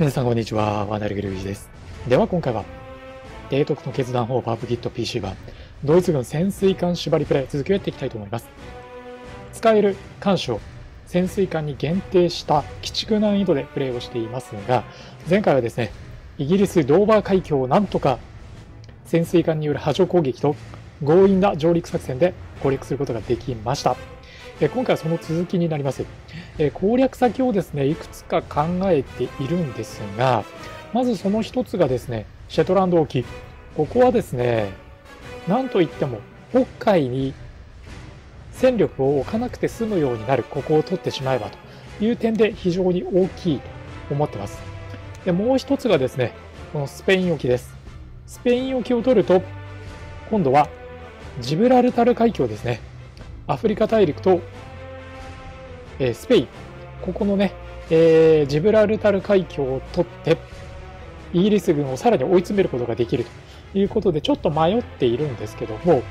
皆さんこんにちは、ワナルグルージです。では今回は、提督の決断法パープキット PC 版、ドイツ軍潜水艦縛りプレイ、続きをやっていきたいと思います。使える艦種を潜水艦に限定した鬼畜難易度でプレイをしていますが、前回はですね、イギリスドーバー海峡をなんとか潜水艦による波状攻撃と強引な上陸作戦で攻略することができました。今回はその続きになります。攻略先をですね、いくつか考えているんですが、まずその一つがですね、シェトランド沖。ここはですね、なんといっても北海に戦力を置かなくて済むようになる、ここを取ってしまえばという点で非常に大きいと思ってます。でもう一つがですね、このスペイン沖です。スペイン沖を取ると、今度はジブラルタル海峡ですね。アフリカ大陸と、え、スペイン、ここのね、えー、ジブラルタル海峡を取って、イギリス軍をさらに追い詰めることができるということで、ちょっと迷っているんですけども、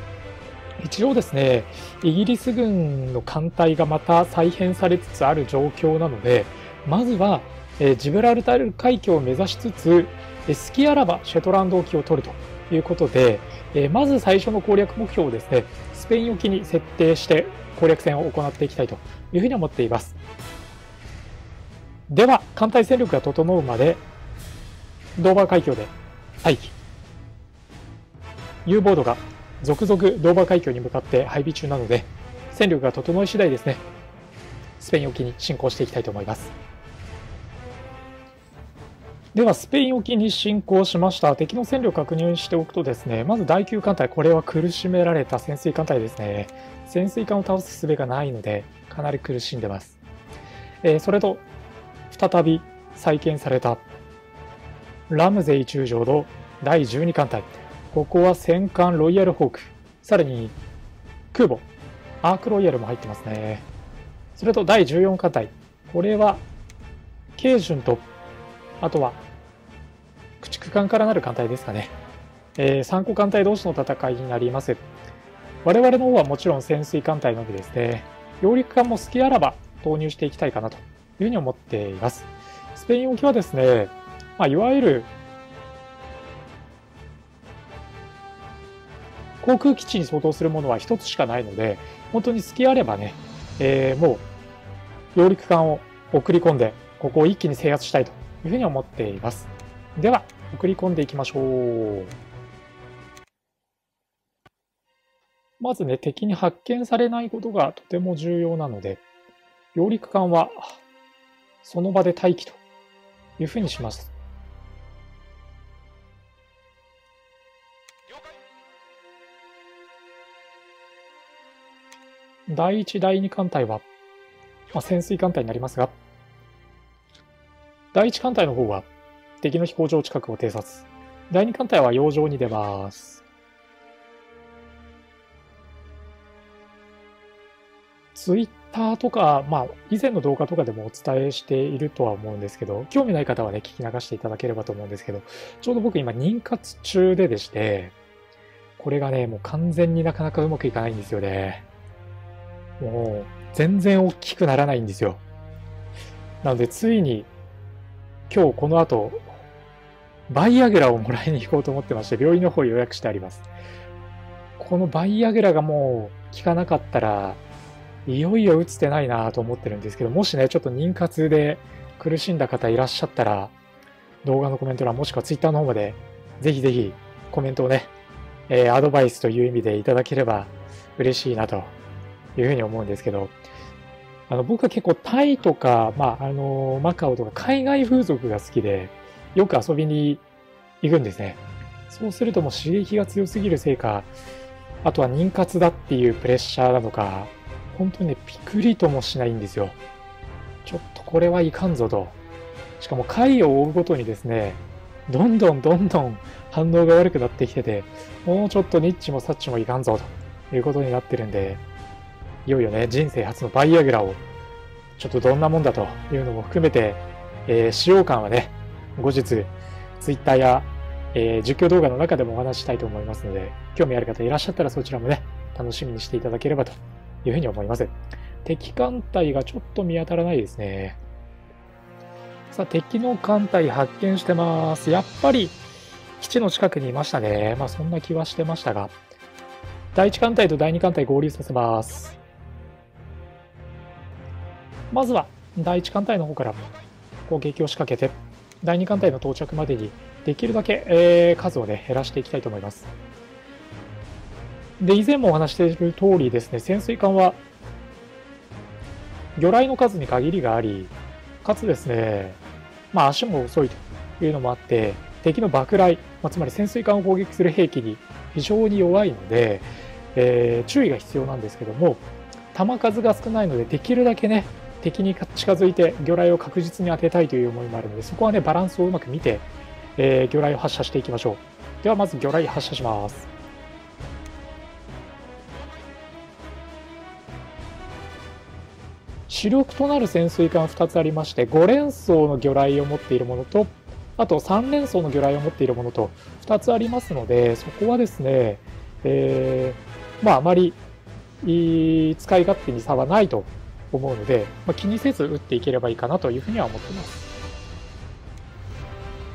一応ですね、イギリス軍の艦隊がまた再編されつつある状況なので、まずは、えー、ジブラルタル海峡を目指しつつ、スキアラバ、シェトランド沖を取るということで、えー、まず最初の攻略目標をですね、スペイン沖に設定して攻略戦を行っていきたいというふうに思っています。では、艦隊戦力が整うまで、ドーバー海峡で待機。U ボードが続々ドーバー海峡に向かって配備中なので、戦力が整い次第ですね、スペイン沖に進行していきたいと思います。では、スペイン沖に侵攻しました。敵の戦力確認しておくとですね、まず第9艦隊、これは苦しめられた潜水艦隊ですね。潜水艦を倒す術がないので、かなり苦しんでます。えー、それと、再び再建されたラムゼイ中将の第12艦隊。ここは戦艦ロイヤルホーク、さらに空母、アークロイヤルも入ってますね。それと第14艦隊。これは、ケイジュンとあとは、駆逐艦からなる艦隊ですかね。えー、参考艦隊同士の戦いになります。我々の方はもちろん潜水艦隊のみですね。揚陸艦も好きあらば投入していきたいかなというふうに思っています。スペイン沖はですね、まあ、いわゆる航空基地に相当するものは一つしかないので、本当に好きあればね、えー、もう揚陸艦を送り込んで、ここを一気に制圧したいというふうに思っています。では、送り込んでいきましょう。まずね、敵に発見されないことがとても重要なので、揚陸艦はその場で待機というふうにします。第1、第2艦隊は、まあ、潜水艦隊になりますが、第一艦隊の方は敵の飛行場近くを偵察。第二艦隊は洋上に出ます。ツイッターとか、まあ、以前の動画とかでもお伝えしているとは思うんですけど、興味ない方はね、聞き流していただければと思うんですけど、ちょうど僕今、妊活中ででして、これがね、もう完全になかなかうまくいかないんですよね。もう、全然大きくならないんですよ。なので、ついに今日この後、バイアグラをもらいに行こうと思ってまして、病院の方予約してあります。このバイアグラがもう効かなかったら、いよいよ打つてないなと思ってるんですけど、もしね、ちょっと妊活で苦しんだ方いらっしゃったら、動画のコメント欄もしくは Twitter の方まで、ぜひぜひコメントをね、えー、アドバイスという意味でいただければ嬉しいなというふうに思うんですけど、あの、僕は結構タイとか、まあ、あの、マカオとか海外風俗が好きで、よく遊びに行くんですね。そうするともう刺激が強すぎるせいか、あとは妊活だっていうプレッシャーなのか、本当にね、ピクリともしないんですよ。ちょっとこれはいかんぞと。しかも回を追うごとにですね、どんどんどんどん反応が悪くなってきてて、もうちょっとニッチもサッチもいかんぞということになってるんで、いよいよね、人生初のバイアグラを、ちょっとどんなもんだというのも含めて、えー、使用感はね、後日、ツイッターや、えー、実況動画の中でもお話したいと思いますので、興味ある方いらっしゃったらそちらもね、楽しみにしていただければというふうに思います。敵艦隊がちょっと見当たらないですね。さあ、敵の艦隊発見してます。やっぱり基地の近くにいましたね。まあそんな気はしてましたが。第1艦隊と第2艦隊合流させます。まずは第1艦隊の方から攻撃を仕掛けて、第2艦隊の到着までにできるだけ、えー、数をね、減らしていきたいと思います。で、以前もお話している通りですね、潜水艦は魚雷の数に限りがあり、かつですね、まあ足も遅いというのもあって、敵の爆雷、まあ、つまり潜水艦を攻撃する兵器に非常に弱いので、えー、注意が必要なんですけども、弾数が少ないので、できるだけね、敵に近づいて魚雷を確実に当てたいという思いもあるので、そこはね、バランスをうまく見て、えー、魚雷を発射していきましょう。では、まず魚雷発射します。主力となる潜水艦2つありまして、5連装の魚雷を持っているものと、あと3連装の魚雷を持っているものと2つありますので、そこはですね、えー、まあ、あまり使い勝手に差はないと思うので、まあ、気にせず撃っていければいいかなというふうには思ってます。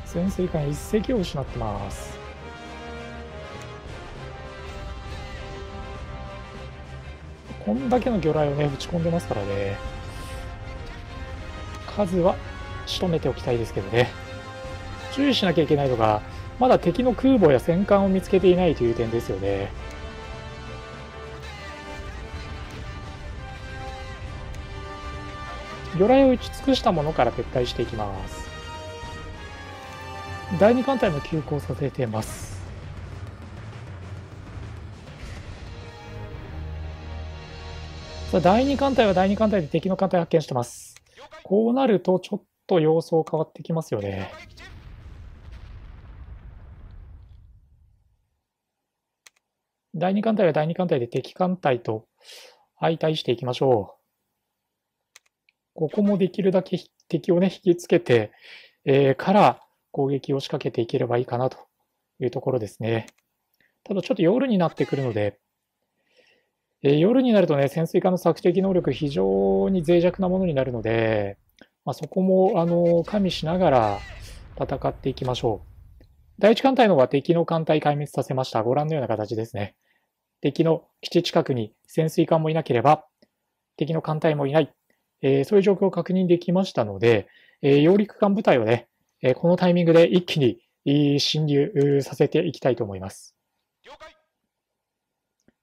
潜水艦1隻を失ってます。こんだけの魚雷をね、打ち込んでますからね。数は仕留めておきたいですけどね。注意しなきゃいけないのが、まだ敵の空母や戦艦を見つけていないという点ですよね。魚雷を打ち尽くしたものから撤退していきます。第2艦隊も急行させています。さあ、第2艦隊は第2艦隊で敵の艦隊発見してます。こうなるとちょっと様相変わってきますよね。第2艦隊は第2艦隊で敵艦隊と相対していきましょう。ここもできるだけ敵をね、引きつけて、えー、から攻撃を仕掛けていければいいかなというところですね。ただちょっと夜になってくるので、えー、夜になるとね、潜水艦の索敵能力非常に脆弱なものになるので、まあ、そこも、あの、加味しながら戦っていきましょう。第一艦隊の方は敵の艦隊壊滅させました。ご覧のような形ですね。敵の基地近くに潜水艦もいなければ、敵の艦隊もいない、えー、そういう状況を確認できましたので、えー、揚陸艦部隊をね、えー、このタイミングで一気に侵入させていきたいと思います。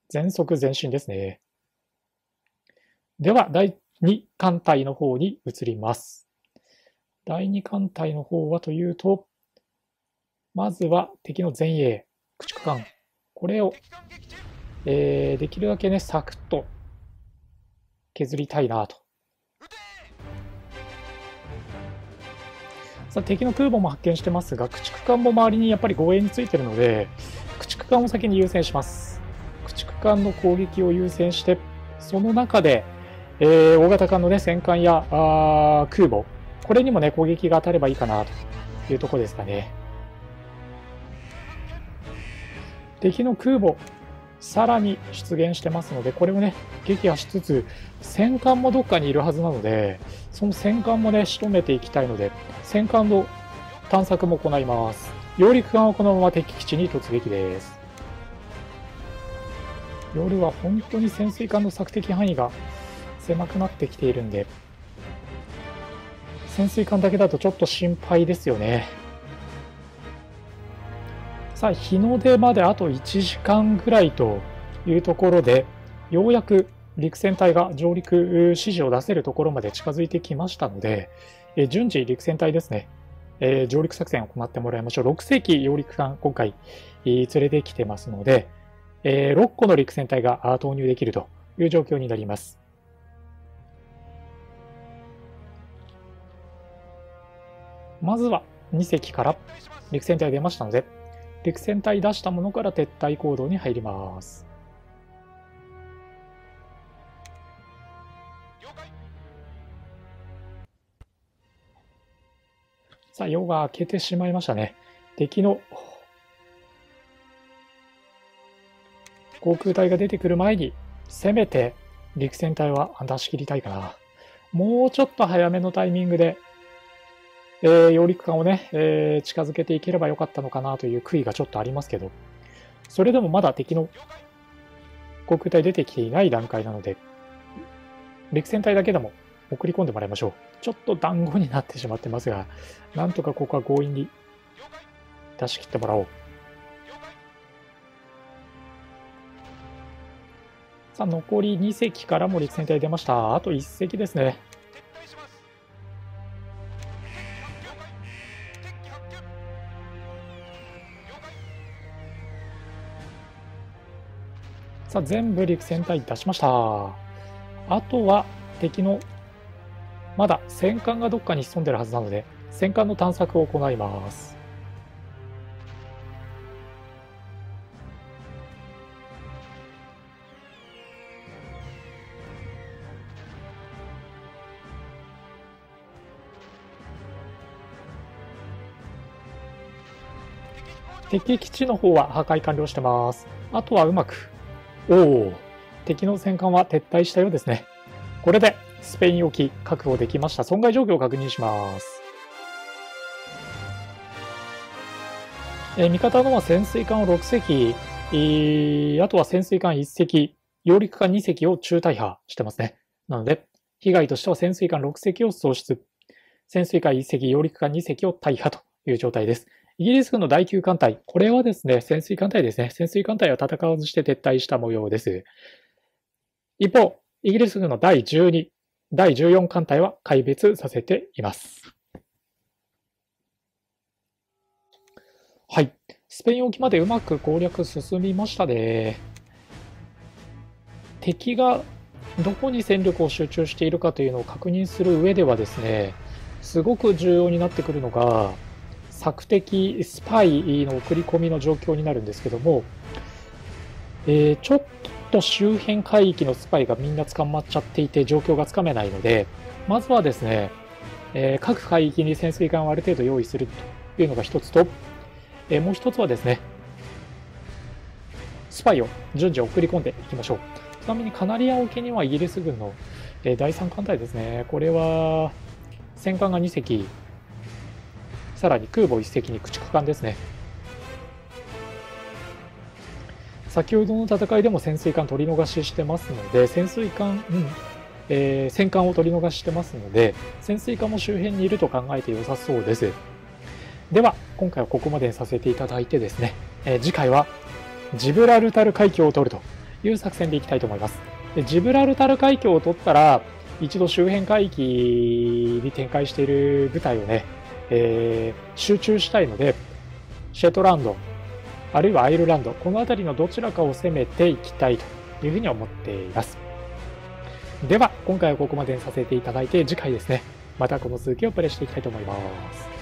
全速前進ですね。では、第2艦隊の方に移ります。第2艦隊の方はというと、まずは敵の前衛、駆逐艦。これをえー、できるだけね、サクッと削りたいなと。さあ、敵の空母も発見してますが、駆逐艦も周りにやっぱり護衛についてるので、駆逐艦を先に優先します。駆逐艦の攻撃を優先して、その中で、えー、大型艦のね、戦艦やあ空母、これにもね、攻撃が当たればいいかなというところですかね。敵の空母、さらに出現してますので、これをね、撃破しつつ、戦艦もどっかにいるはずなので、その戦艦もね、仕留めていきたいので、戦艦の探索も行います。揚陸艦はこのまま敵基地に突撃です。夜は本当に潜水艦の索敵範囲が狭くなってきているんで、潜水艦だけだとちょっと心配ですよね。さあ、日の出まであと1時間ぐらいというところで、ようやく陸戦隊が上陸指示を出せるところまで近づいてきましたので、え順次陸戦隊ですね、え上陸作戦を行ってもらいましょう。6世紀揚陸艦今回、連れてきてますので、え6個の陸戦隊が投入できるという状況になります。まずは2隻から陸戦隊出ましたので、陸戦隊出したものから撤退行動に入ります。さあ、夜が明けてしまいましたね。敵の航空隊が出てくる前に、せめて陸戦隊は出し切りたいかな。もうちょっと早めのタイミングでえー、揚陸艦をね、えー、近づけていければよかったのかなという悔いがちょっとありますけど、それでもまだ敵の航空隊出てきていない段階なので、陸戦隊だけでも送り込んでもらいましょう。ちょっと団子になってしまってますが、なんとかここは強引に出し切ってもらおう。さあ、残り2隻からも陸戦隊出ました。あと1隻ですね。さあ、全部陸戦隊出しました。あとは敵のまだ戦艦がどっかに潜んでるはずなので、戦艦の探索を行います。敵基地の方は破壊完了してます。あとはうまく。おお、敵の戦艦は撤退したようですね。これでスペイン沖確保できました。損害状況を確認します。えー、味方のは潜水艦を6隻、えー、あとは潜水艦1隻、揚陸艦2隻を中大破してますね。なので、被害としては潜水艦6隻を喪失、潜水艦1隻、揚陸艦2隻を大破という状態です。イギリス軍の第9艦隊、これはですね、潜水艦隊ですね。潜水艦隊は戦わずして撤退した模様です。一方、イギリス軍の第12、第14艦隊は壊滅させています。はい。スペイン沖までうまく攻略進みましたね。敵がどこに戦力を集中しているかというのを確認する上ではですね、すごく重要になってくるのが、索敵スパイの送り込みの状況になるんですけども、えー、ちょっと周辺海域のスパイがみんな捕まっちゃっていて状況がつかめないので、まずはですね、えー、各海域に潜水艦をある程度用意するというのが一つと、えー、もう一つはですね、スパイを順次送り込んでいきましょう。ちなみにカナリア沖にはイギリス軍の、え、第3艦隊ですね。これは戦艦が2隻、さらに空母1隻に駆逐艦ですね。先ほどの戦いでも潜水艦取り逃ししてますので、潜水艦、うん、えー、戦艦を取り逃してますので、潜水艦も周辺にいると考えて良さそうです。では、今回はここまでにさせていただいてですね、えー、次回はジブラルタル海峡を取るという作戦でいきたいと思います。でジブラルタル海峡を取ったら、一度周辺海域に展開している部隊をね、えー、集中したいので、シェトランド、あるいはアイルランド、この辺りのどちらかを攻めていきたいというふうに思っています。では、今回はここまでにさせていただいて、次回ですね、またこの続きをプレイしていきたいと思います。